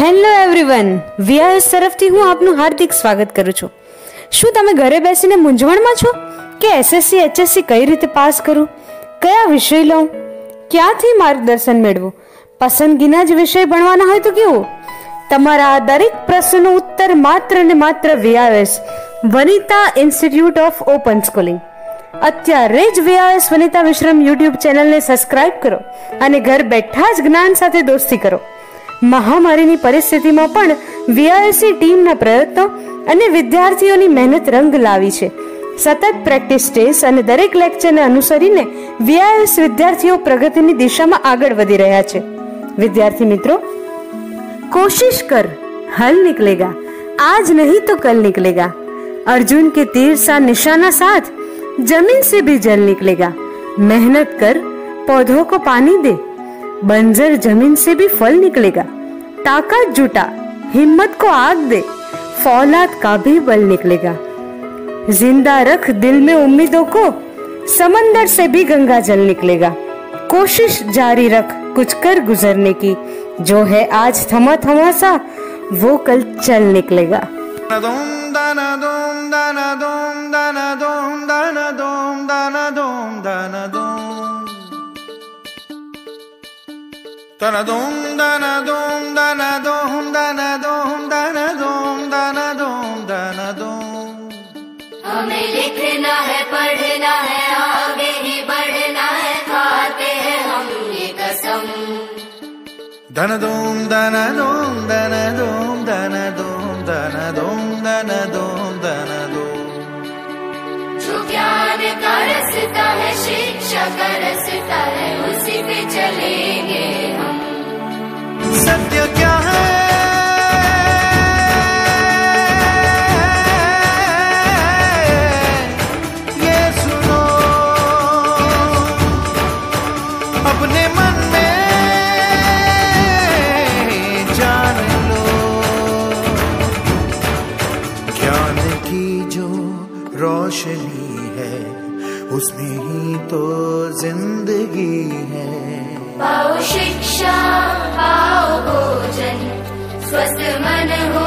Hello everyone વીઆઈએસ તરફથી હું આપનું હાર્દિક સ્વાગત કરું છું. શું તમે ઘરે બેસીને મૂંઝવણમાં છો? કે એસએસસી, એચએસસી કઈ રીતે પાસ કરું? કયા વિષય લઉં? ક્યાંથી માર્ગદર્શન મેળવું? પસંદગીના જ વિષય ભણવાના હોય તો કેવું? તમારા દરેક પ્રશ્નનો ઉત્તર માત્ર ને માત્ર VIS Vanita institute of open schooling. અત્યારે જ વીઆઈએસ વનિતા વિશ્રમ યુટ્યુબ ચેનલને સબસ્ક્રાઇબ કરો અને ઘર બેઠા જ જ્ઞાન સાથે દોસ્તી કરો. મહામારીની પરિસ્થિતિમાં પણ વીઆઈસી ટીમના પ્રયત્નો અને વિદ્યાર્થીઓની મહેનત રંગ લાવી છે. સતત પ્રેક્ટિસ ટેસ્ટ અને દરેક લેક્ચરને અનુસરીને વીઆઈએસ વિદ્યાર્થીઓ પ્રગતિની દિશામાં આગળ વધી રહ્યા છે. વિદ્યાર્થી મિત્રો, કોશિશ કર, હલ નીકળેગા. આજ નહીં તો કલ નીકળેગા. અર્જુન કે તીર સા નિશાના સાથ, જમીન સે ભી જલ નીકળેગા. મહેનત કર पौधों કો પાણી દે. बंजर ज़मीन से भी फल निकलेगा। ताकत जुटा, हिम्मत को आग दे, फौलाद का भी बल निकलेगा। ज़िंदा रख दिल में उम्मीदों को, समंदर से भी गंगा जल निकलेगा। कोशिश जारी रख कुछ कर गुजरने की, जो है आज थमा थमा सा, वो कल चल निकलेगा। Dana dom dana dom dana dom dana dom dana dom dana dom dana dom हमें लिखना है, पढ़ना है, आगे ही बढ़ना है, खाते हैं हम ये कसम। धन दोम धन दोम धन दोम धन दोम धन दोम धन दोम धन दोम जो ज्ञान का रसता है, शिक्षा का रसता है। ज्ञान की जो रोशनी है, उसमें ही तो ज़िंदगी है। पाओ शिक्षा, पाओ भोजन, स्वस्थ मन हो